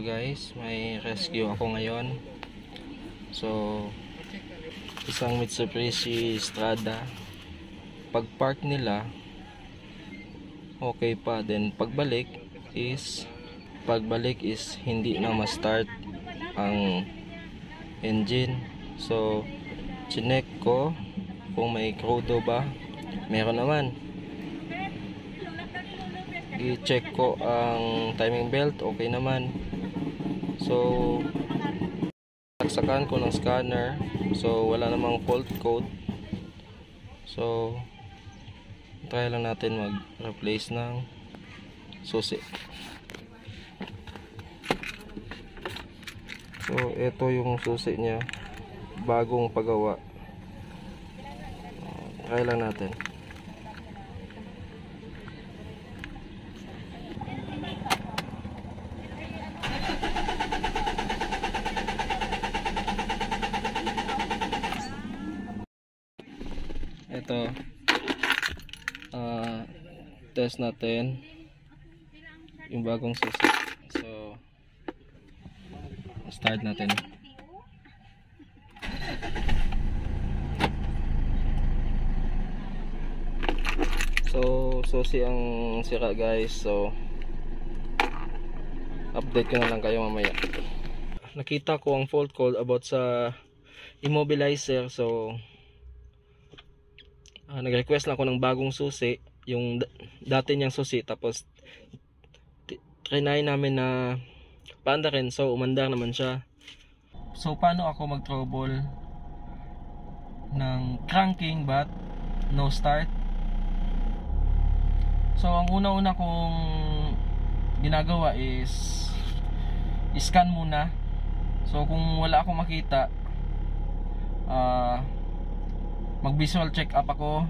guys, may rescue ako ngayon. So, isang Mitsubishi Strada. Pag park nila, okay pa. Then pagbalik is, pagbalik is hindi na ma-start ang engine. So, chinek ko kung may crudo ba. Meron naman i-check ko ang timing belt okay naman so saksakan ko ng scanner. So wala namang fault code. So try lang natin mag replace ng susi. So ito yung susi nya bagong pagawa. Try lang natin ito. Uh, test natin yung bagong susi so start natin. So susi ang sira guys. So update ko na lang kayo mamaya. Nakita ko ang fault code about sa immobilizer. So uh, nag-request lang ako ng bagong susi yung dati niyang susi tapos trinay namin na paanda rin so umandar naman siya. So paano ako mag trouble ng cranking but no start? So ang una-una kong ginagawa is scan muna. So kung wala akong makita ah uh, mag visual check up ako.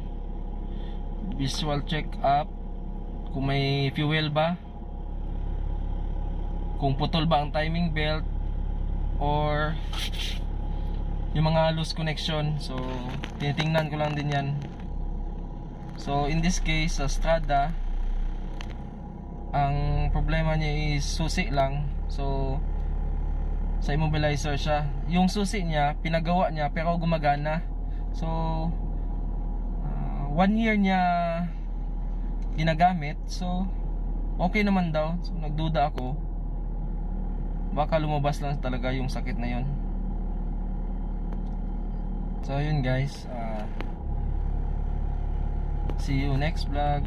Visual check up. Kung may fuel ba. Kung putol ba ang timing belt. Or yung mga loose connection. So tinitingnan ko lang din yan. So in this case sa Strada ang problema niya is susi lang. So sa immobilizer siya. Yung susi niya pinagawa niya pero gumagana So, uh, one year niya ginagamit. So, okay naman daw. So, nagduda ako. Baka lumabas lang talaga yung sakit na yon. So, yun guys. Uh, see you next vlog.